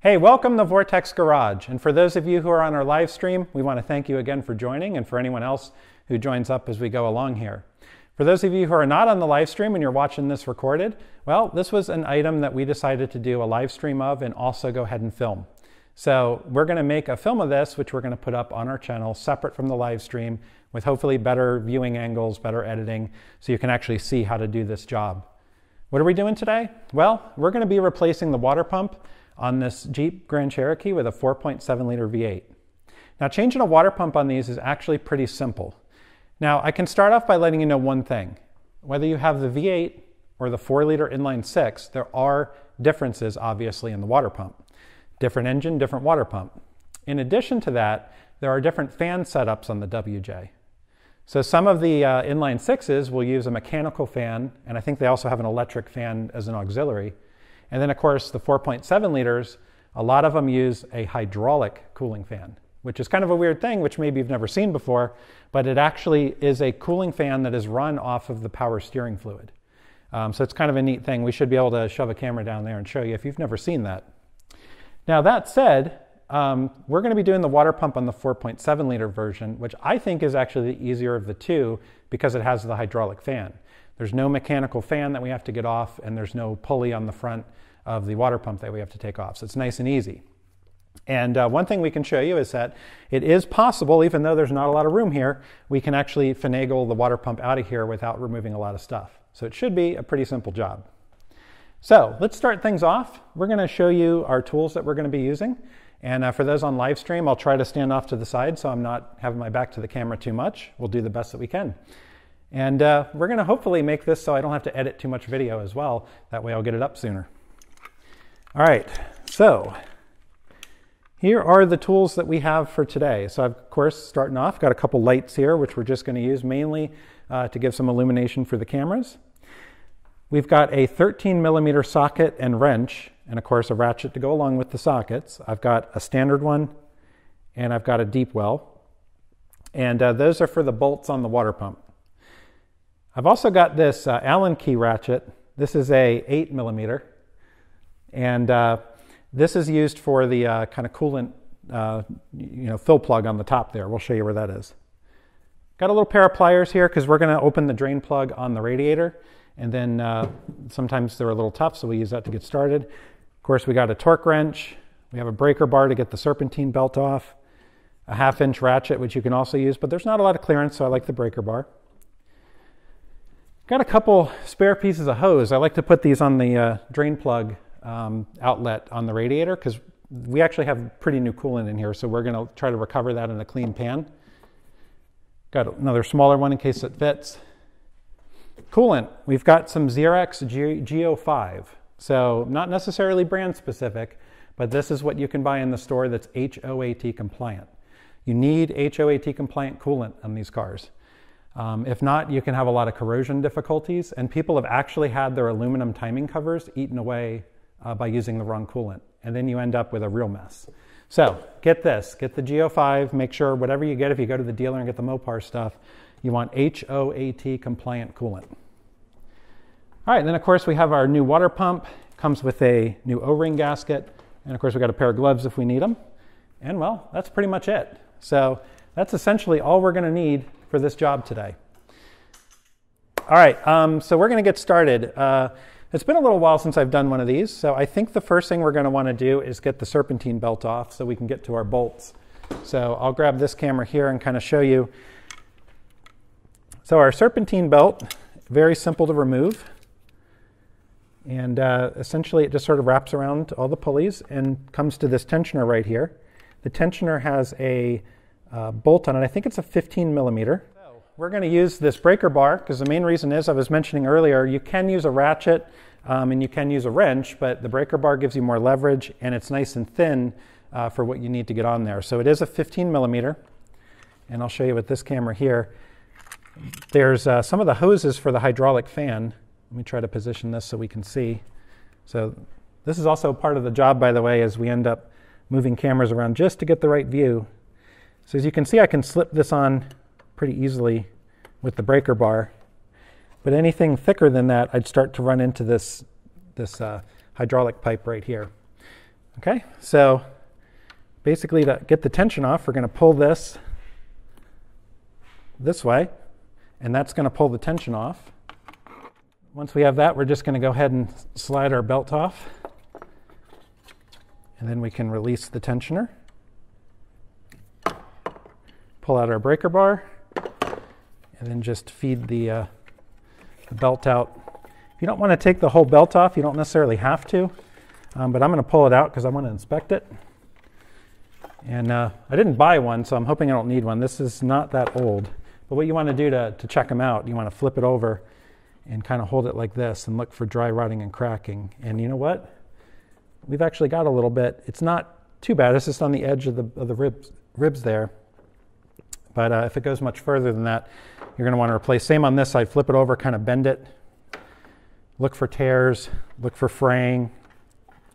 Hey, welcome to Vortex Garage. And for those of you who are on our live stream, we want to thank you again for joining and for anyone else who joins up as we go along here. For those of you who are not on the live stream and you're watching this recorded, well, this was an item that we decided to do a live stream of and also go ahead and film. So we're going to make a film of this, which we're going to put up on our channel separate from the live stream with hopefully better viewing angles, better editing, so you can actually see how to do this job. What are we doing today? Well, we're going to be replacing the water pump on this Jeep Grand Cherokee with a 4.7 liter V8. Now, changing a water pump on these is actually pretty simple. Now, I can start off by letting you know one thing. Whether you have the V8 or the 4 liter inline 6, there are differences, obviously, in the water pump. Different engine, different water pump. In addition to that, there are different fan setups on the WJ. So some of the uh, inline sixes will use a mechanical fan, and I think they also have an electric fan as an auxiliary. And then, of course, the 4.7 liters, a lot of them use a hydraulic cooling fan, which is kind of a weird thing, which maybe you've never seen before, but it actually is a cooling fan that is run off of the power steering fluid. Um, so it's kind of a neat thing. We should be able to shove a camera down there and show you if you've never seen that. Now, that said, um, we're going to be doing the water pump on the 4.7 liter version, which I think is actually the easier of the two because it has the hydraulic fan. There's no mechanical fan that we have to get off, and there's no pulley on the front of the water pump that we have to take off. So it's nice and easy. And uh, one thing we can show you is that it is possible, even though there's not a lot of room here, we can actually finagle the water pump out of here without removing a lot of stuff. So it should be a pretty simple job. So let's start things off. We're going to show you our tools that we're going to be using. And uh, for those on live stream, I'll try to stand off to the side so I'm not having my back to the camera too much. We'll do the best that we can. And uh, we're going to hopefully make this so I don't have to edit too much video as well. That way I'll get it up sooner. All right, so here are the tools that we have for today. So I've, of course, starting off, got a couple lights here, which we're just going to use mainly uh, to give some illumination for the cameras. We've got a 13 millimeter socket and wrench, and of course a ratchet to go along with the sockets. I've got a standard one, and I've got a deep well. And uh, those are for the bolts on the water pump. I've also got this uh, Allen key ratchet. This is a 8 millimeter, and uh, this is used for the uh, kind of coolant, uh, you know, fill plug on the top there. We'll show you where that is. Got a little pair of pliers here because we're going to open the drain plug on the radiator. And then uh, sometimes they're a little tough, so we use that to get started. Of course, we got a torque wrench. We have a breaker bar to get the serpentine belt off. A half inch ratchet, which you can also use, but there's not a lot of clearance, so I like the breaker bar. Got a couple spare pieces of hose. I like to put these on the uh, drain plug um, outlet on the radiator because we actually have pretty new coolant in here, so we're going to try to recover that in a clean pan. Got another smaller one in case it fits. Coolant, we've got some Zerex G-05. So not necessarily brand specific, but this is what you can buy in the store that's HOAT compliant. You need HOAT compliant coolant on these cars. Um, if not, you can have a lot of corrosion difficulties, and people have actually had their aluminum timing covers eaten away uh, by using the wrong coolant, and then you end up with a real mess. So get this, get the G-05, make sure whatever you get, if you go to the dealer and get the Mopar stuff, you want HOAT compliant coolant. All right, then of course we have our new water pump, comes with a new O-ring gasket, and of course we got a pair of gloves if we need them. And well, that's pretty much it. So that's essentially all we're gonna need for this job today. All right, um, so we're gonna get started. Uh, it's been a little while since I've done one of these, so I think the first thing we're gonna wanna do is get the serpentine belt off so we can get to our bolts. So I'll grab this camera here and kind of show you. So our serpentine belt, very simple to remove. And uh, essentially it just sort of wraps around all the pulleys and comes to this tensioner right here. The tensioner has a uh, bolt on it. I think it's a 15 millimeter. We're going to use this breaker bar because the main reason is I was mentioning earlier you can use a ratchet um, and you can use a wrench, but the breaker bar gives you more leverage and it's nice and thin uh, for what you need to get on there. So it is a 15 millimeter, and I'll show you with this camera here. There's uh, some of the hoses for the hydraulic fan. Let me try to position this so we can see. So this is also part of the job, by the way, as we end up moving cameras around just to get the right view. So as you can see, I can slip this on pretty easily with the breaker bar. But anything thicker than that, I'd start to run into this, this uh, hydraulic pipe right here. Okay, so basically to get the tension off, we're going to pull this this way, and that's going to pull the tension off. Once we have that, we're just going to go ahead and slide our belt off, and then we can release the tensioner. Pull out our breaker bar, and then just feed the, uh, the belt out. If you don't want to take the whole belt off, you don't necessarily have to, um, but I'm going to pull it out because I want to inspect it. And uh, I didn't buy one, so I'm hoping I don't need one. This is not that old. But what you want to do to, to check them out, you want to flip it over and kind of hold it like this and look for dry rotting and cracking. And you know what? We've actually got a little bit. It's not too bad. It's just on the edge of the, of the ribs, ribs there. But uh, if it goes much further than that, you're going to want to replace. Same on this side. Flip it over, kind of bend it. Look for tears. Look for fraying.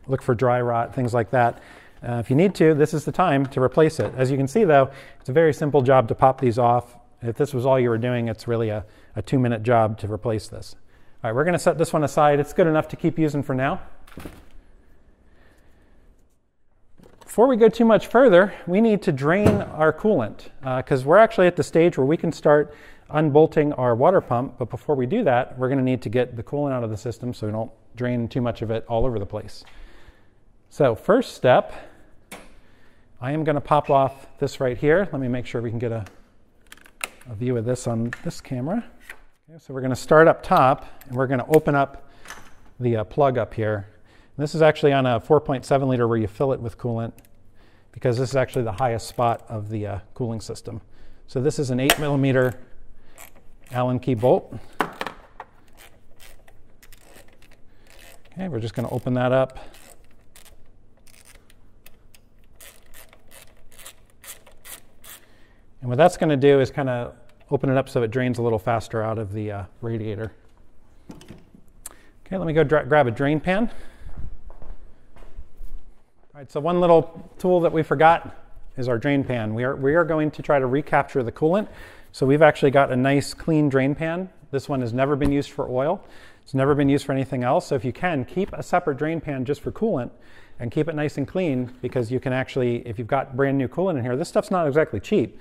Look for dry rot, things like that. Uh, if you need to, this is the time to replace it. As you can see, though, it's a very simple job to pop these off. If this was all you were doing, it's really a, a two minute job to replace this. All right, we're going to set this one aside. It's good enough to keep using for now. Before we go too much further, we need to drain our coolant because uh, we're actually at the stage where we can start unbolting our water pump. But before we do that, we're going to need to get the coolant out of the system so we don't drain too much of it all over the place. So, first step, I am going to pop off this right here. Let me make sure we can get a, a view of this on this camera. Okay, so we're going to start up top and we're going to open up the uh, plug up here. And this is actually on a 4.7 liter where you fill it with coolant because this is actually the highest spot of the uh, cooling system. So this is an 8 millimeter Allen key bolt. Okay, we're just going to open that up. And what that's going to do is kind of open it up so it drains a little faster out of the uh, radiator. Okay, let me go grab a drain pan. All right, so one little tool that we forgot is our drain pan. We are, we are going to try to recapture the coolant. So we've actually got a nice clean drain pan. This one has never been used for oil. It's never been used for anything else. So if you can, keep a separate drain pan just for coolant and keep it nice and clean because you can actually, if you've got brand new coolant in here, this stuff's not exactly cheap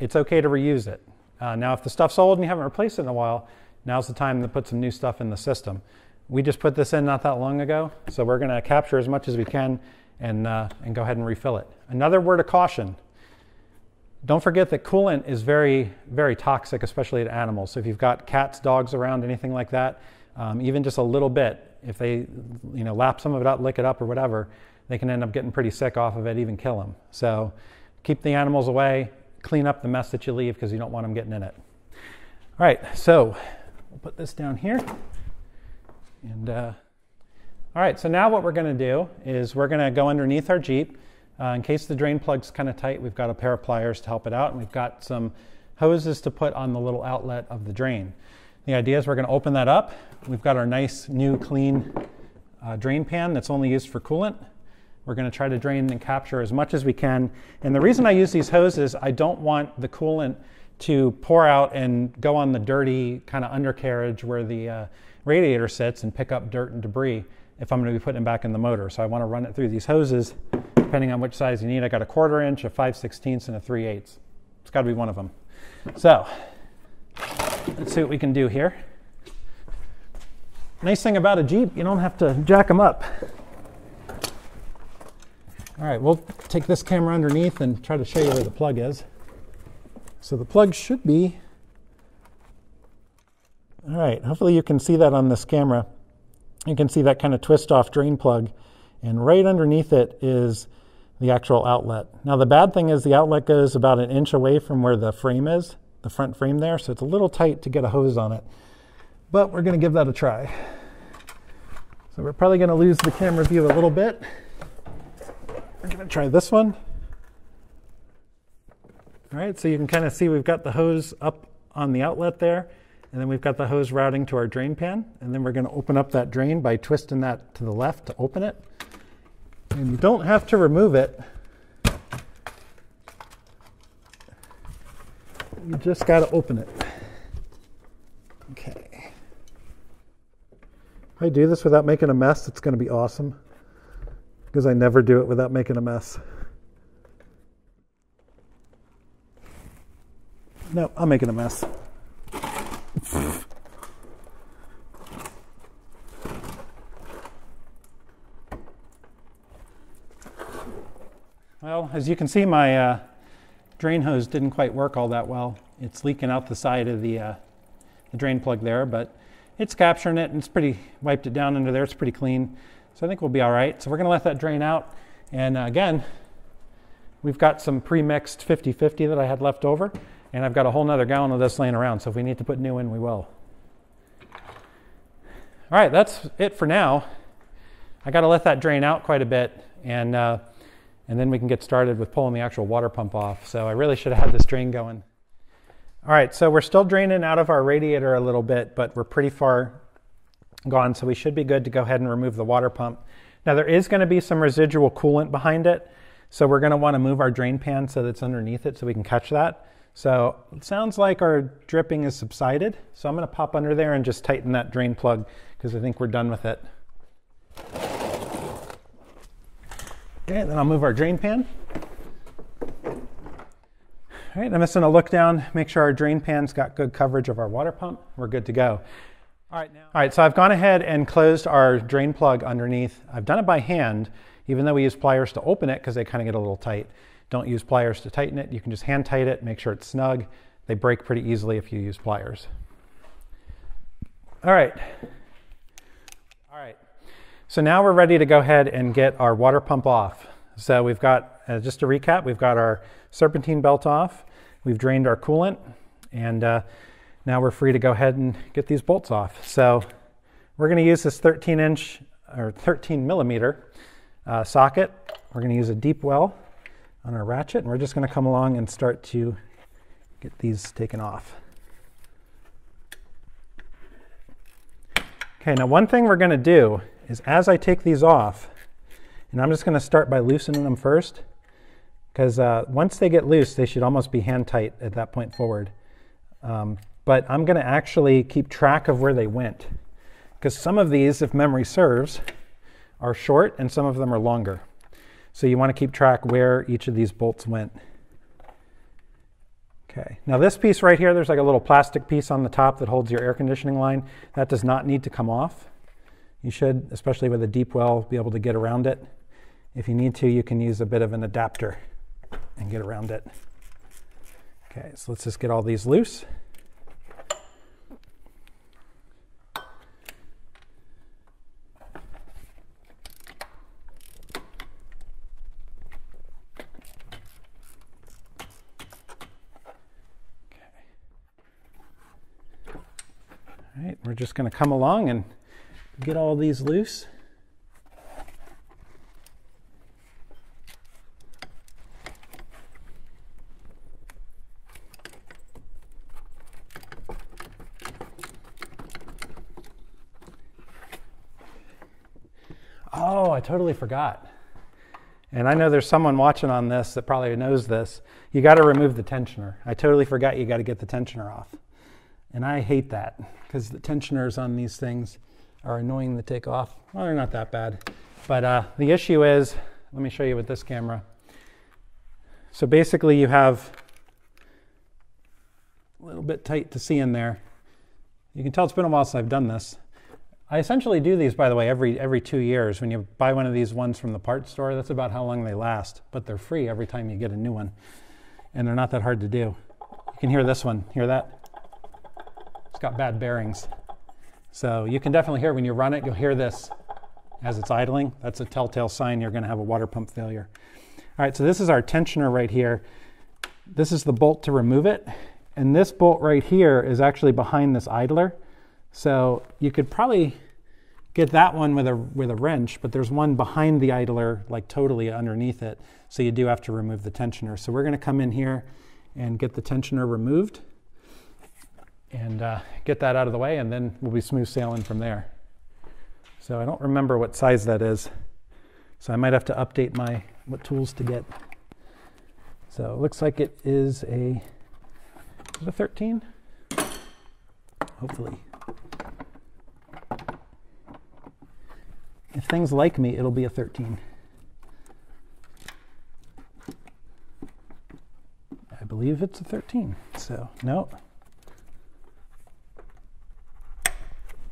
it's okay to reuse it. Uh, now, if the stuff's old and you haven't replaced it in a while, now's the time to put some new stuff in the system. We just put this in not that long ago, so we're going to capture as much as we can and, uh, and go ahead and refill it. Another word of caution don't forget that coolant is very, very toxic, especially to animals. So if you've got cats, dogs around, anything like that, um, even just a little bit, if they you know, lap some of it up, lick it up, or whatever, they can end up getting pretty sick off of it, even kill them. So keep the animals away clean up the mess that you leave because you don't want them getting in it. All right, so we'll put this down here. And uh, all right, so now what we're going to do is we're going to go underneath our Jeep. Uh, in case the drain plug's kind of tight, we've got a pair of pliers to help it out, and we've got some hoses to put on the little outlet of the drain. The idea is we're going to open that up. We've got our nice new clean uh, drain pan that's only used for coolant. We're going to try to drain and capture as much as we can. And the reason I use these hoses, I don't want the coolant to pour out and go on the dirty kind of undercarriage where the uh, radiator sits and pick up dirt and debris if I'm going to be putting it back in the motor. So I want to run it through these hoses, depending on which size you need. I got a quarter inch, a 5 16ths, and a 3 8 It's got to be one of them. So let's see what we can do here. Nice thing about a Jeep, you don't have to jack them up. All right, we'll take this camera underneath and try to show you where the plug is. So the plug should be, all right, hopefully you can see that on this camera. You can see that kind of twist off drain plug and right underneath it is the actual outlet. Now the bad thing is the outlet goes about an inch away from where the frame is, the front frame there, so it's a little tight to get a hose on it. But we're gonna give that a try. So we're probably gonna lose the camera view a little bit. We're going to try this one. All right, so you can kind of see we've got the hose up on the outlet there, and then we've got the hose routing to our drain pan, and then we're going to open up that drain by twisting that to the left to open it. And you don't have to remove it. You just got to open it. Okay. If I do this without making a mess, it's going to be awesome. because I never do it without making a mess. No, I'm making a mess. Well, as you can see, my uh, drain hose didn't quite work all that well. It's leaking out the side of the, uh, the drain plug there, but it's capturing it and it's pretty, wiped it down under there. It's pretty clean. So I think we'll be all right. So we're gonna let that drain out. And uh, again, we've got some pre-mixed 50-50 that I had left over. And I've got a whole nother gallon of this laying around. So if we need to put new in, we will. All right, that's it for now. I got to let that drain out quite a bit. And uh, and then we can get started with pulling the actual water pump off. So I really should have had this drain going. All right, so we're still draining out of our radiator a little bit, but we're pretty far gone, so we should be good to go ahead and remove the water pump. Now there is going to be some residual coolant behind it, so we're going to want to move our drain pan so that it's underneath it so we can catch that. So it sounds like our dripping is subsided, so I'm going to pop under there and just tighten that drain plug because I think we're done with it. Okay, then I'll move our drain pan. All right, I'm just gonna look down, make sure our drain pan's got good coverage of our water pump. We're good to go. All right, now. All right, so I've gone ahead and closed our drain plug underneath. I've done it by hand, even though we use pliers to open it because they kind of get a little tight. Don't use pliers to tighten it. You can just hand tight it, make sure it's snug. They break pretty easily if you use pliers. All right. So now we're ready to go ahead and get our water pump off. So we've got, uh, just to recap, we've got our serpentine belt off, we've drained our coolant, and uh, now we're free to go ahead and get these bolts off. So we're going to use this 13 inch or 13 millimeter uh, socket. We're going to use a deep well on our ratchet, and we're just going to come along and start to get these taken off. Okay, now one thing we're going to do is as I take these off, and I'm just going to start by loosening them first, because uh, once they get loose, they should almost be hand tight at that point forward. Um, but I'm going to actually keep track of where they went, because some of these, if memory serves, are short and some of them are longer. So you want to keep track where each of these bolts went. Okay, now this piece right here, there's like a little plastic piece on the top that holds your air conditioning line. That does not need to come off. You should, especially with a deep well, be able to get around it. If you need to, you can use a bit of an adapter and get around it. Okay, so let's just get all these loose. Okay. All right, we're just going to come along and get all these loose. Oh, I totally forgot. And I know there's someone watching on this that probably knows this. You got to remove the tensioner. I totally forgot you got to get the tensioner off. And I hate that because the tensioners on these things are annoying to take off. Well, they're not that bad. But uh, the issue is, let me show you with this camera. So basically you have a little bit tight to see in there. You can tell it's been a while since I've done this. I essentially do these, by the way, every, every two years. When you buy one of these ones from the parts store, that's about how long they last. But they're free every time you get a new one. And they're not that hard to do. You can hear this one. Hear that? It's got bad bearings. So you can definitely hear when you run it, you'll hear this as it's idling. That's a telltale sign you're going to have a water pump failure. All right, so this is our tensioner right here. This is the bolt to remove it. And this bolt right here is actually behind this idler. So you could probably get that one with a, with a wrench, but there's one behind the idler, like totally underneath it. So you do have to remove the tensioner. So we're going to come in here and get the tensioner removed and uh, get that out of the way, and then we'll be smooth sailing from there. So I don't remember what size that is. So I might have to update my what tools to get. So it looks like it is a, is it a 13? Hopefully. If things like me, it'll be a 13. I believe it's a 13. So, no.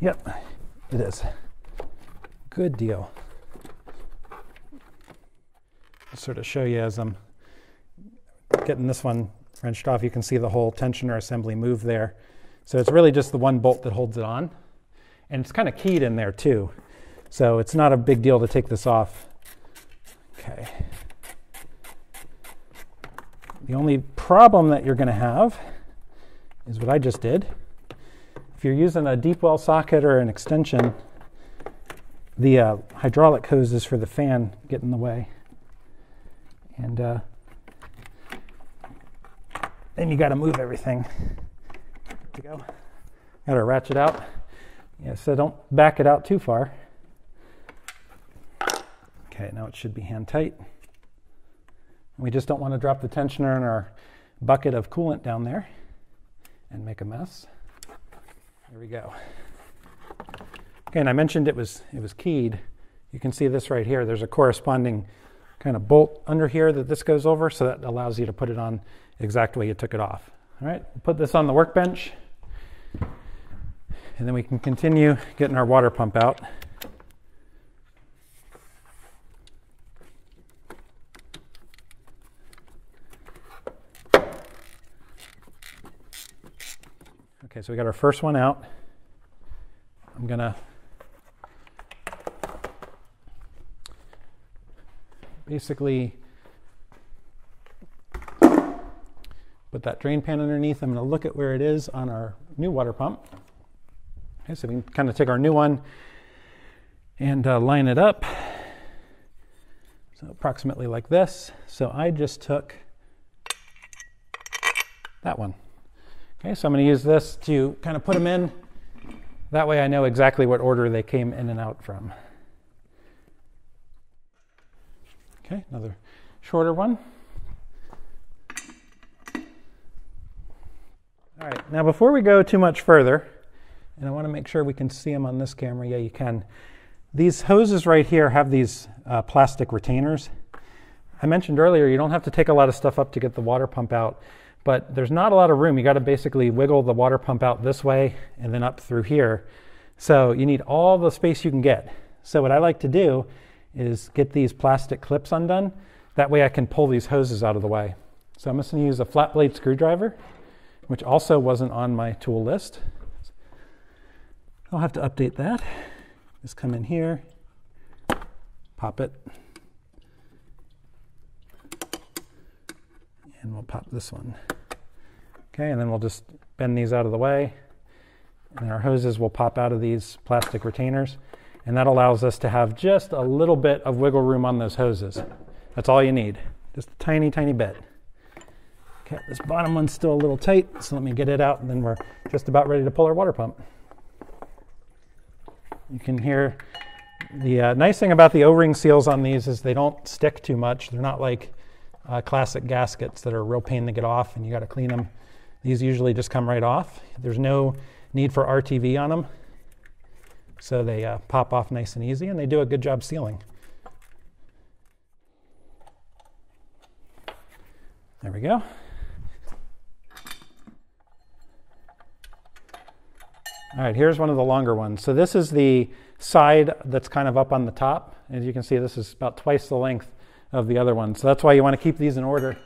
Yep, it is. Good deal. I'll sort of show you as I'm getting this one wrenched off, you can see the whole tensioner assembly move there. So it's really just the one bolt that holds it on. And it's kind of keyed in there too. So it's not a big deal to take this off. Okay. The only problem that you're going to have is what I just did. If you're using a deep well socket or an extension, the uh, hydraulic hoses for the fan get in the way. And uh, then you got to move everything to go. Got to ratchet out. Yeah, so don't back it out too far. Okay, now it should be hand tight. We just don't want to drop the tensioner in our bucket of coolant down there and make a mess. There we go. Okay, and I mentioned it was it was keyed. You can see this right here. There's a corresponding kind of bolt under here that this goes over, so that allows you to put it on exactly you took it off. All right, we'll put this on the workbench, and then we can continue getting our water pump out. Okay, so we got our first one out. I'm gonna basically put that drain pan underneath. I'm gonna look at where it is on our new water pump. Okay, so we can kind of take our new one and uh, line it up. So approximately like this. So I just took that one. Okay, so I'm going to use this to kind of put them in. That way I know exactly what order they came in and out from. Okay, another shorter one. All right, now before we go too much further, and I want to make sure we can see them on this camera. Yeah, you can. These hoses right here have these uh, plastic retainers. I mentioned earlier you don't have to take a lot of stuff up to get the water pump out but there's not a lot of room. You got to basically wiggle the water pump out this way and then up through here. So you need all the space you can get. So what I like to do is get these plastic clips undone. That way I can pull these hoses out of the way. So I'm just going to use a flat blade screwdriver, which also wasn't on my tool list. I'll have to update that. Just come in here, pop it, and we'll pop this one. Okay, and then we'll just bend these out of the way. And our hoses will pop out of these plastic retainers. And that allows us to have just a little bit of wiggle room on those hoses. That's all you need, just a tiny, tiny bit. Okay, this bottom one's still a little tight, so let me get it out, and then we're just about ready to pull our water pump. You can hear the uh, nice thing about the O-ring seals on these is they don't stick too much. They're not like uh, classic gaskets that are a real pain to get off and you got to clean them. These usually just come right off. There's no need for RTV on them. So they uh, pop off nice and easy and they do a good job sealing. There we go. All right, here's one of the longer ones. So this is the side that's kind of up on the top. As you can see, this is about twice the length of the other ones. So that's why you want to keep these in order.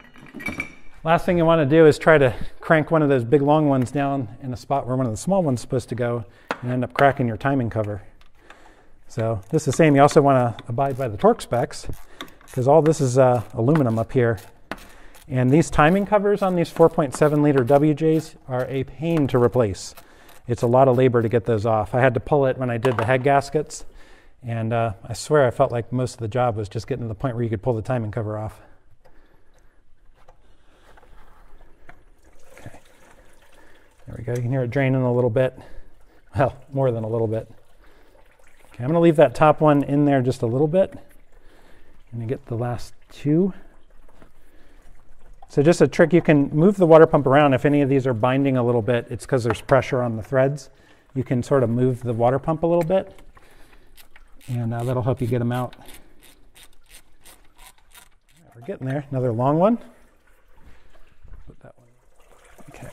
Last thing you want to do is try to crank one of those big long ones down in a spot where one of the small ones is supposed to go and end up cracking your timing cover. So this is the same. You also want to abide by the torque specs because all this is uh, aluminum up here. And these timing covers on these 4.7 liter WJs are a pain to replace. It's a lot of labor to get those off. I had to pull it when I did the head gaskets and uh, I swear I felt like most of the job was just getting to the point where you could pull the timing cover off. Okay. There we go. You can hear it draining a little bit. Well, more than a little bit. Okay, I'm going to leave that top one in there just a little bit. And get the last two. So just a trick, you can move the water pump around. If any of these are binding a little bit, it's because there's pressure on the threads. You can sort of move the water pump a little bit and uh, that'll help you get them out. We're getting there. Another long one. Put that one. Okay.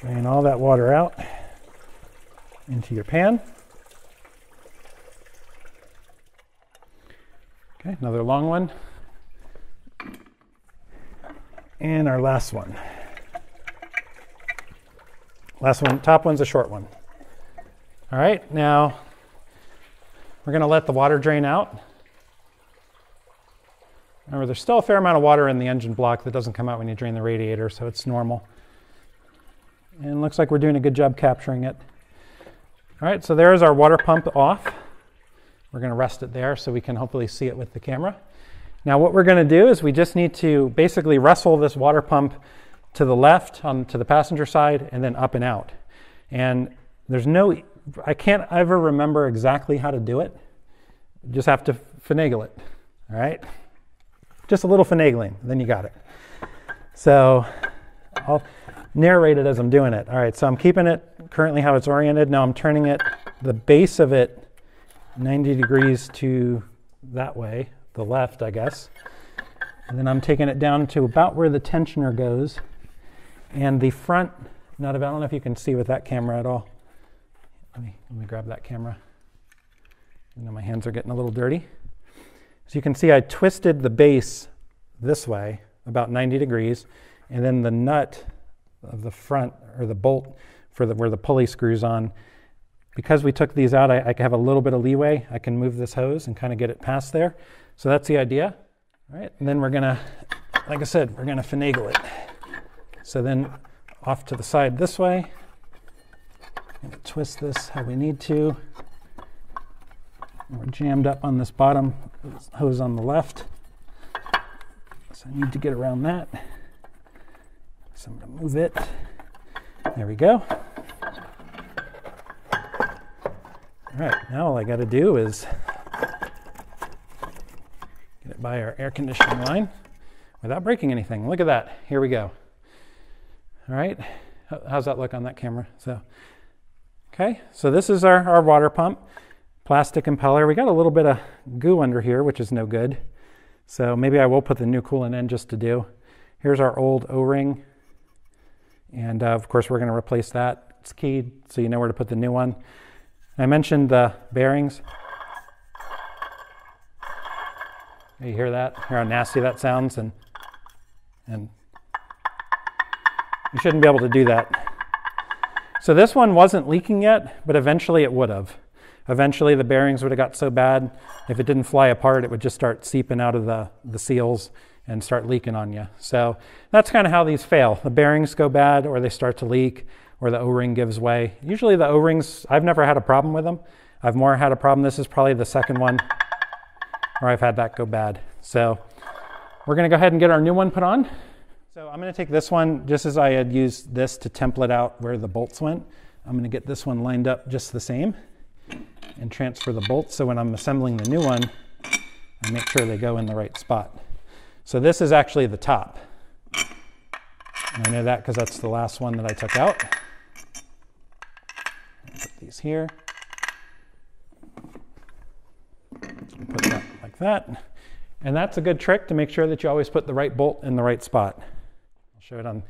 Drain all that water out into your pan. Okay, another long one. And our last one. Last one, top one's a short one. All right, now we're going to let the water drain out. Remember, there's still a fair amount of water in the engine block that doesn't come out when you drain the radiator, so it's normal. And looks like we're doing a good job capturing it. All right, so there's our water pump off. We're going to rest it there so we can hopefully see it with the camera. Now what we're going to do is we just need to basically wrestle this water pump to the left on to the passenger side and then up and out. And there's no, I can't ever remember exactly how to do it. Just have to finagle it, all right? Just a little finagling, then you got it. So I'll narrate it as I'm doing it. All right, so I'm keeping it currently how it's oriented. Now I'm turning it, the base of it 90 degrees to that way, the left, I guess. And then I'm taking it down to about where the tensioner goes. And the front, not about, I don't know if you can see with that camera at all. Let me, let me grab that camera. You know, my hands are getting a little dirty. So you can see I twisted the base this way, about 90 degrees, and then the nut of the front, or the bolt for the, where the pulley screws on, because we took these out, I, I have a little bit of leeway. I can move this hose and kind of get it past there. So that's the idea. All right, and then we're gonna, like I said, we're gonna finagle it. So then off to the side this way. To twist this how we need to. We're jammed up on this bottom hose on the left. So I need to get around that. So I'm gonna move it. There we go. All right, now all I got to do is get it by our air conditioning line without breaking anything. Look at that. Here we go. All right, how's that look on that camera? So, okay, so this is our, our water pump, plastic impeller. We got a little bit of goo under here, which is no good. So maybe I will put the new coolant in just to do. Here's our old O-ring. And uh, of course, we're going to replace that. It's keyed, so you know where to put the new one. I mentioned the bearings. You hear that? Hear how nasty that sounds? And, and you shouldn't be able to do that. So this one wasn't leaking yet, but eventually it would have. Eventually the bearings would have got so bad, if it didn't fly apart, it would just start seeping out of the, the seals and start leaking on you. So that's kind of how these fail. The bearings go bad or they start to leak or the O-ring gives way. Usually the O-rings, I've never had a problem with them. I've more had a problem. This is probably the second one where I've had that go bad. So we're to go ahead and get our new one put on. So I'm going to take this one just as I had used this to template out where the bolts went. I'm going to get this one lined up just the same and transfer the bolts so when I'm assembling the new one, I make sure they go in the right spot. So this is actually the top. And I know that because that's the last one that I took out Put these here. Put that like that. And that's a good trick to make sure that you always put the right bolt in the right spot. Show it on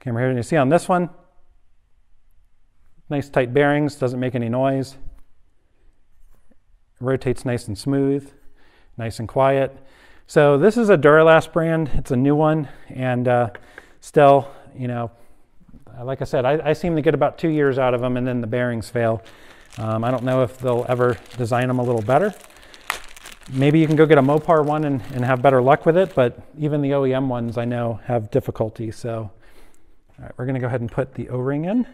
camera here. And you see on this one, nice tight bearings, doesn't make any noise. Rotates nice and smooth, nice and quiet. So this is a Duralast brand. It's a new one, and uh, still, you know, like I said, I, I, seem to get about two years out of them and then the bearings fail. Um, I don't know if they'll ever design them a little better. Maybe you can go get a Mopar one and, and have better luck with it, but even the OEM ones I know have difficulty. So, all right, we're going to go ahead and put the O-ring in.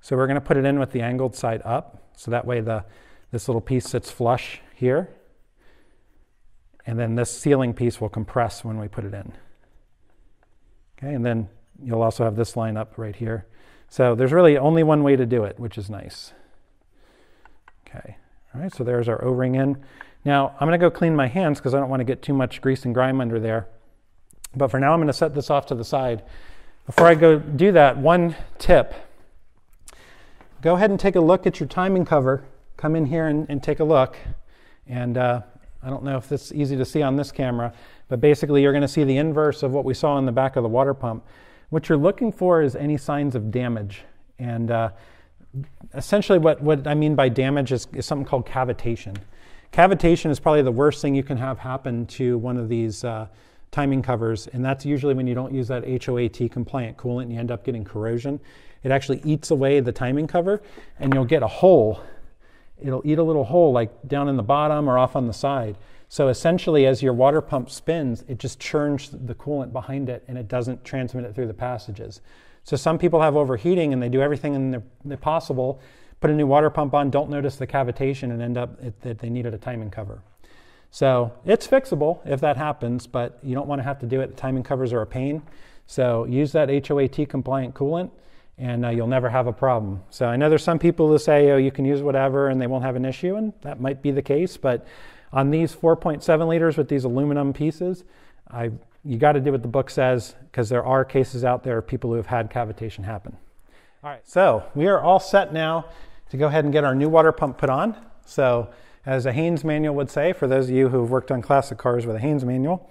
So we're going to put it in with the angled side up, so that way the this little piece sits flush here. And then this sealing piece will compress when we put it in. Okay, and then you'll also have this line up right here. So there's really only one way to do it, which is nice. Okay, all right, so there's our O-ring in. Now I'm gonna go clean my hands because I don't wanna get too much grease and grime under there. But for now, I'm gonna set this off to the side. Before I go do that, one tip. Go ahead and take a look at your timing cover. Come in here and, and take a look. And uh, I don't know if this is easy to see on this camera, But basically, you're going to see the inverse of what we saw in the back of the water pump. What you're looking for is any signs of damage. And uh, essentially, what, what I mean by damage is, is, something called cavitation. Cavitation is probably the worst thing you can have happen to one of these uh, timing covers, and that's usually when you don't use that HOAT compliant coolant and you end up getting corrosion. It actually eats away the timing cover, and you'll get a hole. It'll eat a little hole like down in the bottom or off on the side. So essentially, as your water pump spins, it just churns the coolant behind it and it doesn't transmit it through the passages. So some people have overheating and they do everything in their, possible, put a new water pump on, don't notice the cavitation, and end up that they needed a timing cover. So it's fixable if that happens, but you don't want to have to do it. The timing covers are a pain. So use that HOAT compliant coolant and uh, you'll never have a problem. So I know there's some people who say, oh, you can use whatever and they won't have an issue, and that might be the case, but on these 4.7 liters with these aluminum pieces, I, you got to do what the book says because there are cases out there of people who have had cavitation happen. All right, so we are all set now to go ahead and get our new water pump put on. So, as a Haynes manual would say, for those of you who have worked on classic cars with a Haynes manual,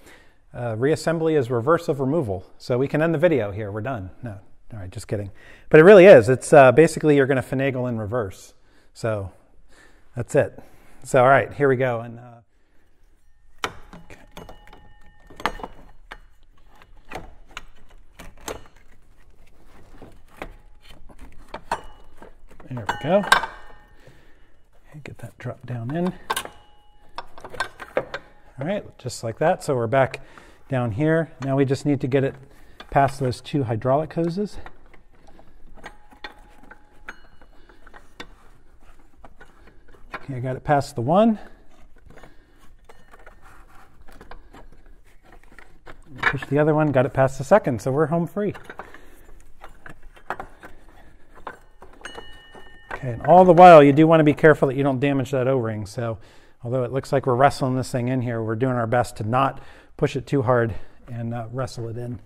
uh, reassembly is reverse of removal. So we can end the video here. We're done. No, all right, just kidding. But it really is. It's uh, basically you're going to finagle in reverse. So that's it. So all right, here we go. And uh, there we go. Get that drop down in. All right, just like that. So we're back down here. Now we just need to get it past those two hydraulic hoses. Okay, I got it past the one. Push the other one, got it past the second, so we're home free. Okay, and all the while you do want to be careful that you don't damage that O-ring. So although it looks like we're wrestling this thing in here, we're doing our best to not push it too hard and uh, wrestle it in.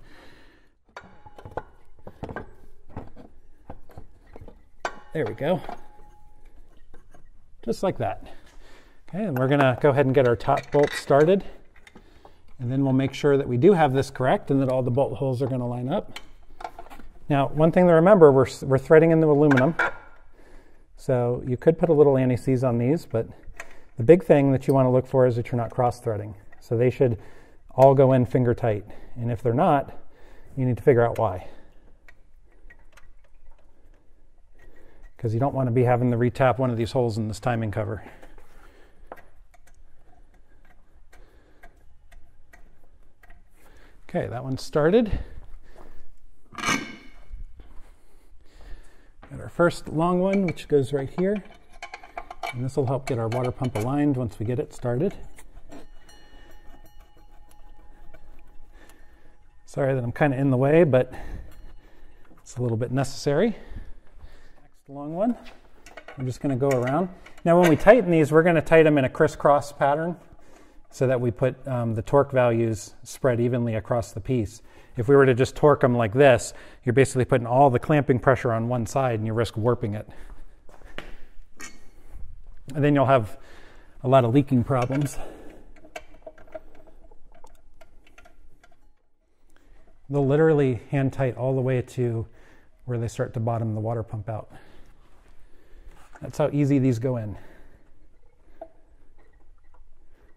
There we go. Just like that. Okay, and we're to go ahead and get our top bolt started. And then we'll make sure that we do have this correct and that all the bolt holes are to line up. Now, one thing to remember, we're, we're threading in the aluminum. So you could put a little anti-seize on these, but the big thing that you want to look for is that you're not cross-threading. So they should all go in finger tight. And if they're not, you need to figure out why. Because you don't want to be having to retap one of these holes in this timing cover. Okay, that one started. Got our first long one, which goes right here. And this will help get our water pump aligned once we get it started. Sorry that I'm kind of in the way, but it's a little bit necessary long one. I'm just going to go around. Now when we tighten these, we're going to tighten them in a crisscross pattern so that we put um, the torque values spread evenly across the piece. If we were to just torque them like this, you're basically putting all the clamping pressure on one side and you risk warping it. And then you'll have a lot of leaking problems. They'll literally hand tight all the way to where they start to bottom the water pump out. That's how easy these go in.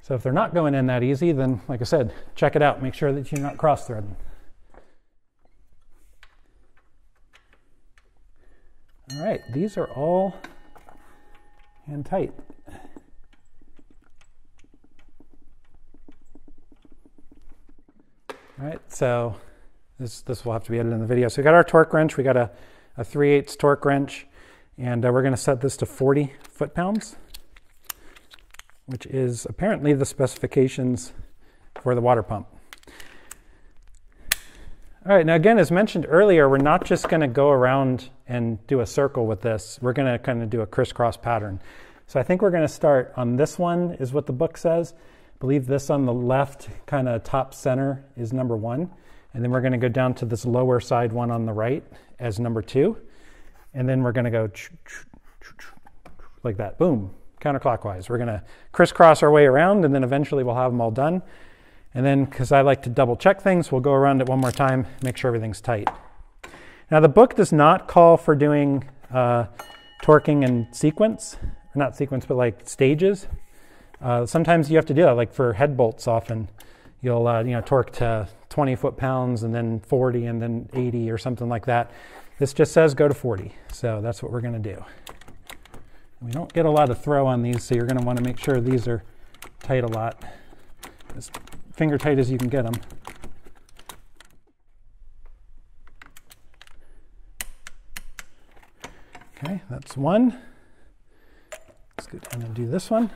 So if they're not going in that easy, then like I said, check it out. Make sure that you're not cross-threading. All right, these are all hand tight. All right, so this, this will have to be edited in the video. So we got our torque wrench. We got a, a 3 8 torque wrench. And uh, we're going to set this to 40 foot-pounds, which is apparently the specifications for the water pump. All right, now again, as mentioned earlier, we're not just going to go around and do a circle with this. We're going to kind of do a crisscross pattern. So I think we're going to start on this one, is what the book says. I believe this on the left, kind of top center, is number one. And then we're going to go down to this lower side one on the right as number two. And then we're going to go like that, boom, counterclockwise. We're going to crisscross our way around, and then eventually we'll have them all done. And then, because I like to double check things, we'll go around it one more time, make sure everything's tight. Now, the book does not call for doing uh, torquing in sequence, not sequence, but like stages. Uh, sometimes you have to do that, like for head bolts. Often, you'll uh, you know torque to 20 foot pounds, and then 40, and then 80, or something like that. This just says go to 40, so that's what we're going to do. We don't get a lot of throw on these, so you're going to want to make sure these are tight a lot, as finger tight as you can get them. Okay, that's one. Let's go down and do this one.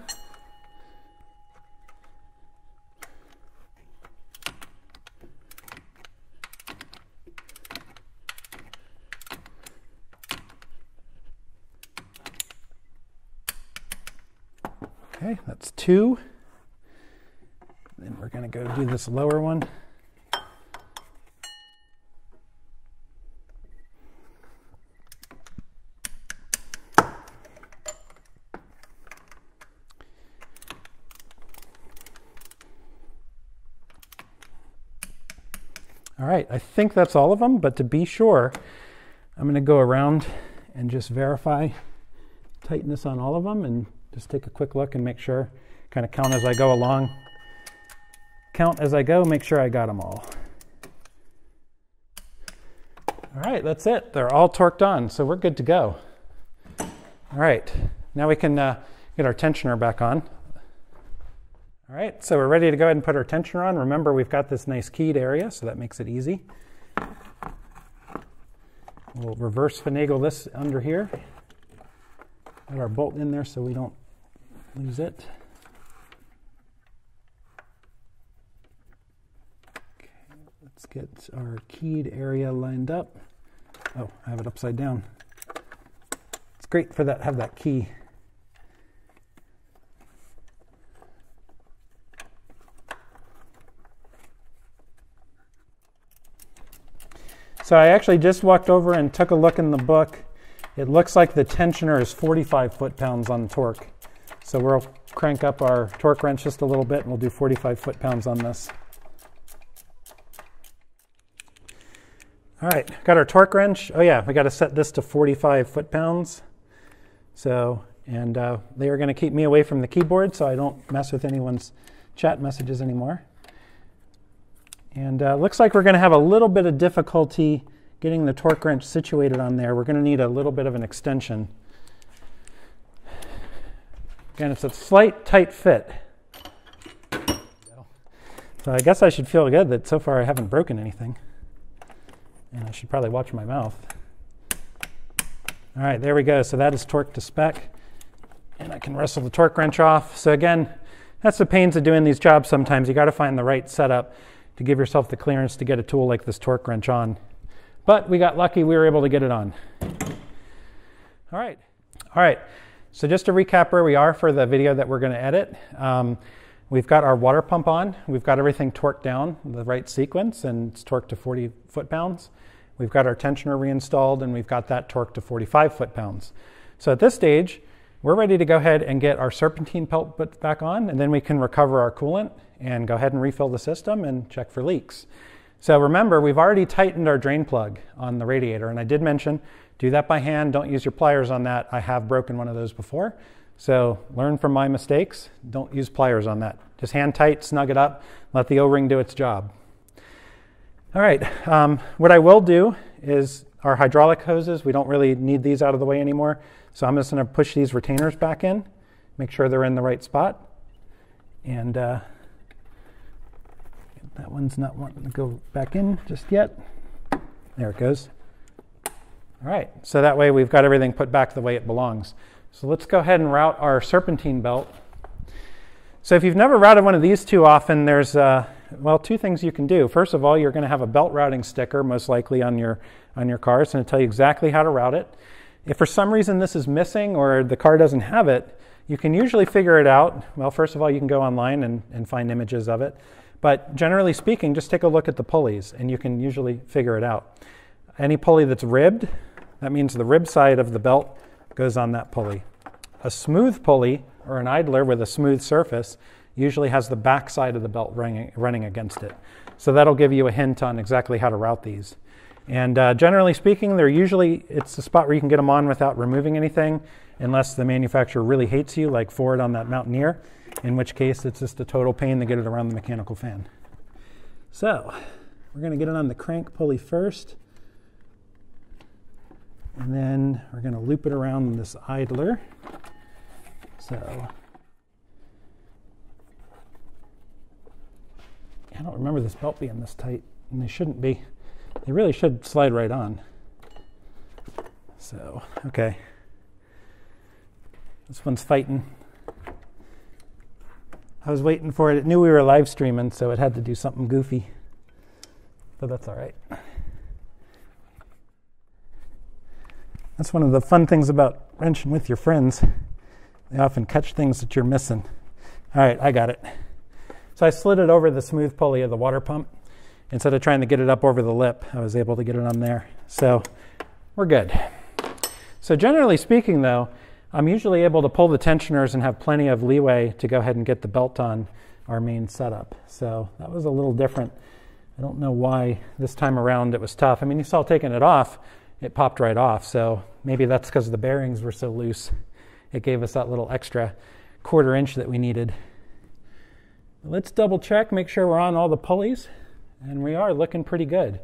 Okay, that's two. Then we're going to go do this lower one. All right, I think that's all of them, but to be sure, I'm going to go around and just verify tightness on all of them and just take a quick look and make sure, kind of count as I go along. Count as I go, make sure I got them all. All right, that's it. They're all torqued on, so we're good to go. All right, now we can uh, get our tensioner back on. All right, so we're ready to go ahead and put our tensioner on. Remember, we've got this nice keyed area, so that makes it easy. We'll reverse finagle this under here. Got our bolt in there so we don't lose it. Let's get our keyed area lined up. Oh, I have it upside down. It's great for that have that key So I actually just walked over and took a look in the book. It looks like the tensioner is 45 foot-pounds on torque. So we'll crank up our torque wrench just a little bit and we'll do 45 foot-pounds on this. All right, got our torque wrench. Oh yeah, we got to set this to 45 foot-pounds. So, and uh, they are going to keep me away from the keyboard so I don't mess with anyone's chat messages anymore. And uh, looks like we're going to have a little bit of difficulty getting the torque wrench situated on there. We're going to need a little bit of an extension. Again, it's a slight tight fit. So I guess I should feel good that so far I haven't broken anything. And I should probably watch my mouth. All right, there we go. So that is torque to spec. And I can wrestle the torque wrench off. So again, that's the pains of doing these jobs sometimes. You got to find the right setup to give yourself the clearance to get a tool like this torque wrench on. But we got lucky, we were able to get it on. All right. All right. So just to recap where we are for the video that we're going to edit, um, we've got our water pump on. We've got everything torqued down the right sequence, and it's torqued to 40 foot-pounds. We've got our tensioner reinstalled, and we've got that torqued to 45 foot-pounds. So at this stage, we're ready to go ahead and get our serpentine belt put back on, and then we can recover our coolant and go ahead and refill the system and check for leaks. So remember, we've already tightened our drain plug on the radiator, and I did mention do that by hand. Don't use your pliers on that. I have broken one of those before. So learn from my mistakes. Don't use pliers on that. Just hand tight, snug it up, let the O-ring do its job. All right, um, what I will do is our hydraulic hoses, we don't really need these out of the way anymore. So I'm just gonna push these retainers back in, make sure they're in the right spot. And uh, that one's not wanting to go back in just yet. There it goes. All right, so that way we've got everything put back the way it belongs. So let's go ahead and route our serpentine belt. So if you've never routed one of these too often, there's, uh, well, two things you can do. First of all, you're going to have a belt routing sticker, most likely on your, on your car. It's going to tell you exactly how to route it. If for some reason this is missing or the car doesn't have it, you can usually figure it out. Well, first of all, you can go online and, and find images of it. But generally speaking, just take a look at the pulleys and you can usually figure it out. Any pulley that's ribbed, that means the rib side of the belt goes on that pulley. A smooth pulley or an idler with a smooth surface, usually has the back side of the belt running, running against it. So that'll give you a hint on exactly how to route these. And uh, generally speaking, they're usually, it's a spot where you can get them on without removing anything, unless the manufacturer really hates you, like Ford on that Mountaineer, in which case it's just a total pain to get it around the mechanical fan. So we're going to get it on the crank pulley first. And then we're going to loop it around this idler. So I don't remember this belt being this tight, and they shouldn't be. They really should slide right on. So, okay. This one's fighting. I was waiting for it. It knew we were live streaming, so it had to do something goofy. But that's all right. That's one of the fun things about wrenching with your friends. They often catch things that you're missing. All right, I got it. So I slid it over the smooth pulley of the water pump. Instead of trying to get it up over the lip, I was able to get it on there. So we're good. So generally speaking though, I'm usually able to pull the tensioners and have plenty of leeway to go ahead and get the belt on our main setup. So that was a little different. I don't know why this time around it was tough. I mean, you saw taking it off, it popped right off. So maybe that's because the bearings were so loose. It gave us that little extra quarter inch that we needed. Let's double check, make sure we're on all the pulleys, and we are looking pretty good.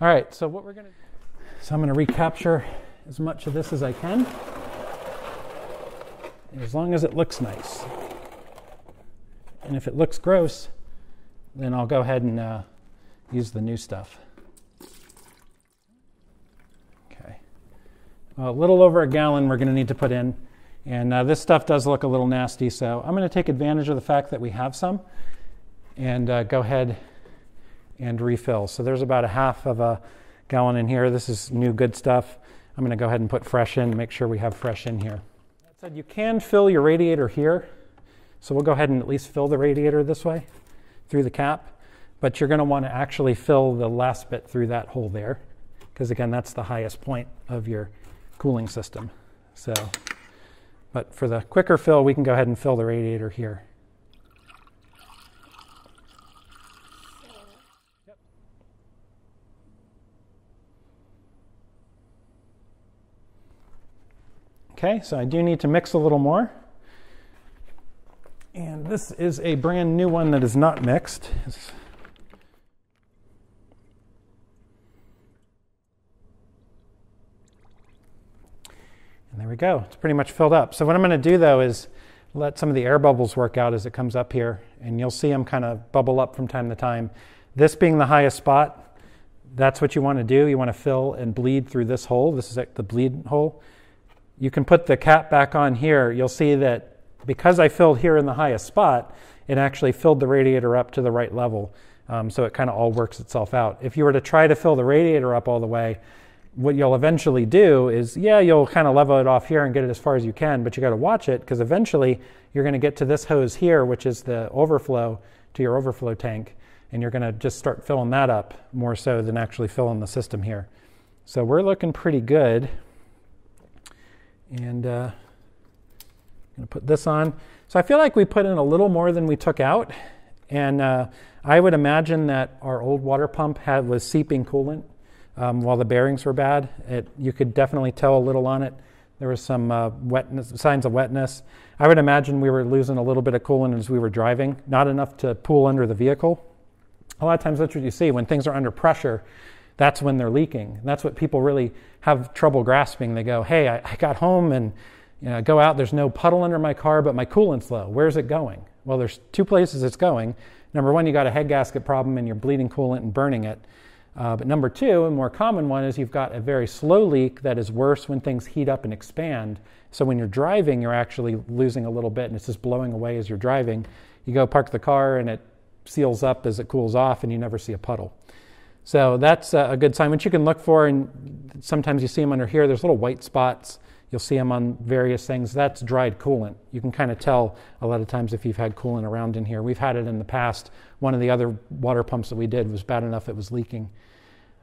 All right, so what we're gonna do, so I'm gonna recapture as much of this as I can, as long as it looks nice. And if it looks gross, then I'll go ahead and uh, use the new stuff. Okay, well, a little over a gallon we're gonna need to put in. And uh, this stuff does look a little nasty, so I'm going to take advantage of the fact that we have some and uh, go ahead and refill. So there's about a half of a gallon in here. This is new good stuff. I'm going to go ahead and put fresh in, make sure we have fresh in here. That said, you can fill your radiator here. So we'll go ahead and at least fill the radiator this way through the cap. But you're going to want to actually fill the last bit through that hole there because again, that's the highest point of your cooling system. So but for the quicker fill, we can go ahead and fill the radiator here. Okay, so I do need to mix a little more. And this is a brand new one that is not mixed. It's And there we go. It's pretty much filled up. So what I'm going to do though is let some of the air bubbles work out as it comes up here. And you'll see them kind of bubble up from time to time. This being the highest spot, that's what you want to do. You want to fill and bleed through this hole. This is the bleed hole. You can put the cap back on here. You'll see that because I filled here in the highest spot, it actually filled the radiator up to the right level. Um, so it kind of all works itself out. If you were to try to fill the radiator up all the way, what you'll eventually do is, yeah, you'll kind of level it off here and get it as far as you can, but you got to watch it because eventually you're going to get to this hose here, which is the overflow to your overflow tank, and you're going to just start filling that up more so than actually filling the system here. So we're looking pretty good. And uh, I'm going to put this on. So I feel like we put in a little more than we took out. And uh, I would imagine that our old water pump had was seeping coolant um, while the bearings were bad. It, you could definitely tell a little on it. There was some uh, wetness, signs of wetness. I would imagine we were losing a little bit of coolant as we were driving, not enough to pool under the vehicle. A lot of times that's what you see when things are under pressure. That's when they're leaking. That's what people really have trouble grasping. They go, "Hey, I, I got home and you know, go out. There's no puddle under my car, but my coolant's low. Where's it going?" Well, there's two places it's going. Number one, you got a head gasket problem and you're bleeding coolant and burning it. Uh, but number two, a more common one, is you've got a very slow leak that is worse when things heat up and expand. So when you're driving, you're actually losing a little bit and it's just blowing away as you're driving. You go park the car and it seals up as it cools off and you never see a puddle. So that's a good sign, which you can look for. And sometimes you see them under here. There's little white spots. You'll see them on various things. That's dried coolant. You can kind of tell a lot of times if you've had coolant around in here. We've had it in the past. One of the other water pumps that we did was bad enough it was leaking.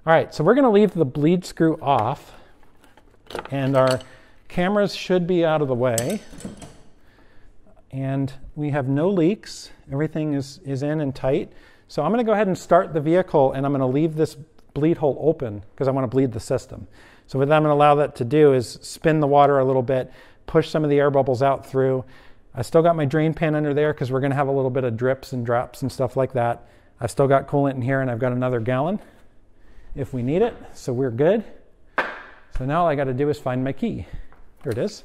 All right, so we're going to leave the bleed screw off, and our cameras should be out of the way. and we have no leaks. Everything is, is in and tight. So I'm going to go ahead and start the vehicle and I'm going to leave this bleed hole open because I want to bleed the system. So what I'm going to allow that to do is spin the water a little bit, push some of the air bubbles out through. I still got my drain pan under there because we're going to have a little bit of drips and drops and stuff like that. I've still got coolant in here and I've got another gallon if we need it. So we're good. So now all I got to do is find my key. Here it is.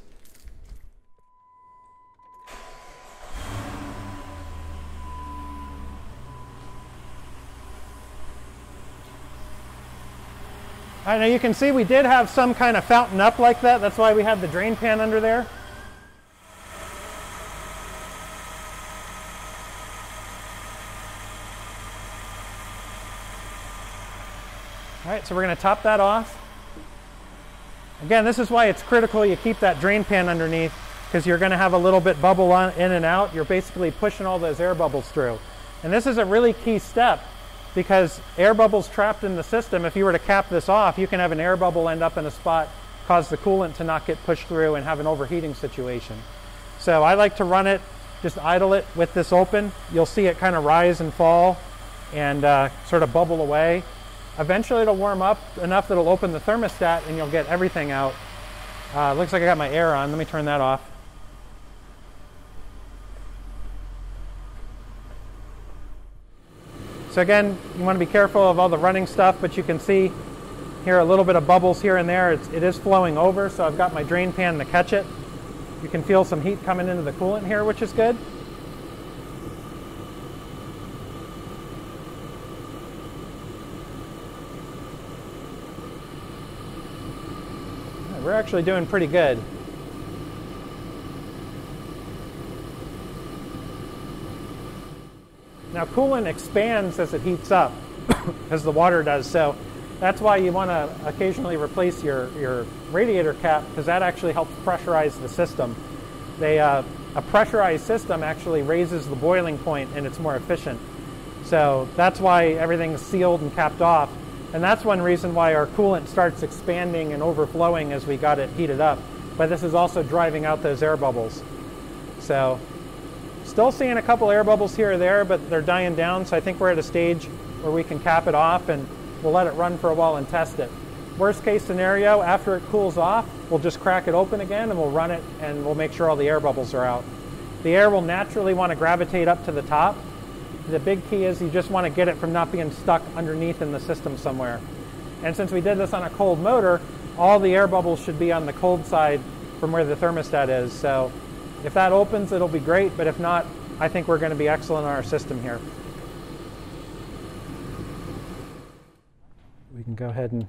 I know you can see we did have some kind of fountain up like that. That's why we had the drain pan under there. Right, so we're going to top that off. Again, this is why it's critical you keep that drain pan underneath because you're going to have a little bit bubble on, in and out. You're basically pushing all those air bubbles through. And this is a really key step because air bubbles trapped in the system, if you were to cap this off, you can have an air bubble end up in a spot, cause the coolant to not get pushed through and have an overheating situation. So I like to run it, just idle it with this open. You'll see it kind of rise and fall and uh, sort of bubble away. Eventually it'll warm up enough that it'll open the thermostat and you'll get everything out. Uh, looks like I got my air on. Let me turn that off. So again, you want to be careful of all the running stuff, but you can see here a little bit of bubbles here and there. It's, it is flowing over, so I've got my drain pan to catch it. You can feel some heat coming into the coolant here, which is good. We're actually doing pretty good. Now coolant expands as it heats up, as the water does. So that's why you want to occasionally replace your, your radiator cap because that actually helps pressurize the system. They, uh, a pressurized system actually raises the boiling point and it's more efficient. So that's why everything's sealed and capped off. And that's one reason why our coolant starts expanding and overflowing as we got it heated up. But this is also driving out those air bubbles. So Still seeing a couple air bubbles here or there, but they're dying down, so I think we're at a stage where we can cap it off and we'll let it run for a while and test it. Worst case scenario, after it cools off, we'll just crack it open again and we'll run it and we'll make sure all the air bubbles are out. The air will naturally want to gravitate up to the top. The big key is you just want to get it from not being stuck underneath in the system somewhere. And since we did this on a cold motor, all the air bubbles should be on the cold side from where the thermostat is. So if that opens, it'll be great, but if not, I think we're going to be excellent on our system here. We can go ahead and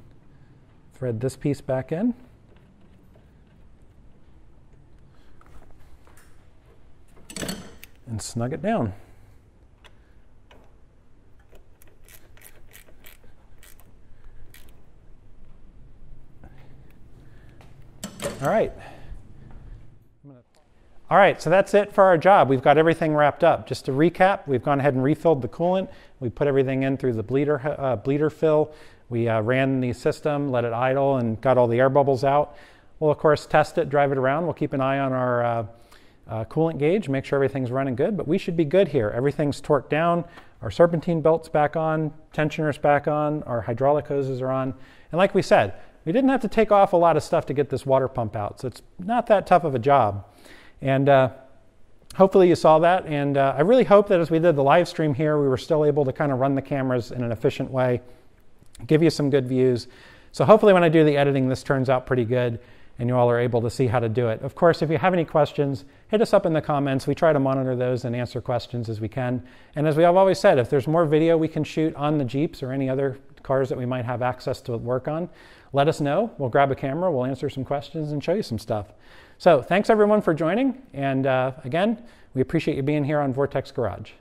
thread this piece back in. And snug it down. All right. All right, so that's it for our job. We've got everything wrapped up. Just to recap, we've gone ahead and refilled the coolant. We put everything in through the bleeder, uh, bleeder fill. We uh, ran the system, let it idle, and got all the air bubbles out. We'll, of course, test it, drive it around. We'll keep an eye on our uh, uh coolant gauge, make sure everything's running good, but we should be good here. Everything's torqued down. Our serpentine belt's back on, tensioner's back on, our hydraulic hoses are on. And like we said, we didn't have to take off a lot of stuff to get this water pump out, so it's not that tough of a job. And uh, hopefully you saw that. And uh, I really hope that as we did the live stream here, we were still able to kind of run the cameras in an efficient way, give you some good views. So hopefully when I do the editing, this turns out pretty good and you all are able to see how to do it. Of course, if you have any questions, hit us up in the comments. We try to monitor those and answer questions as we can. And as we have always said, if there's more video we can shoot on the Jeeps or any other cars that we might have access to work on, let us know. We'll grab a camera, we'll answer some questions and show you some stuff. So thanks everyone for joining. And uh, again, we appreciate you being here on Vortex Garage.